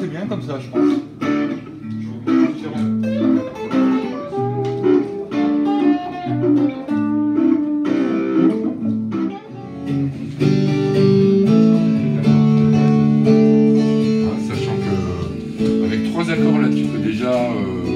C'est bien comme ça, je pense. Ah, sachant que euh, avec trois accords là, tu peux déjà euh,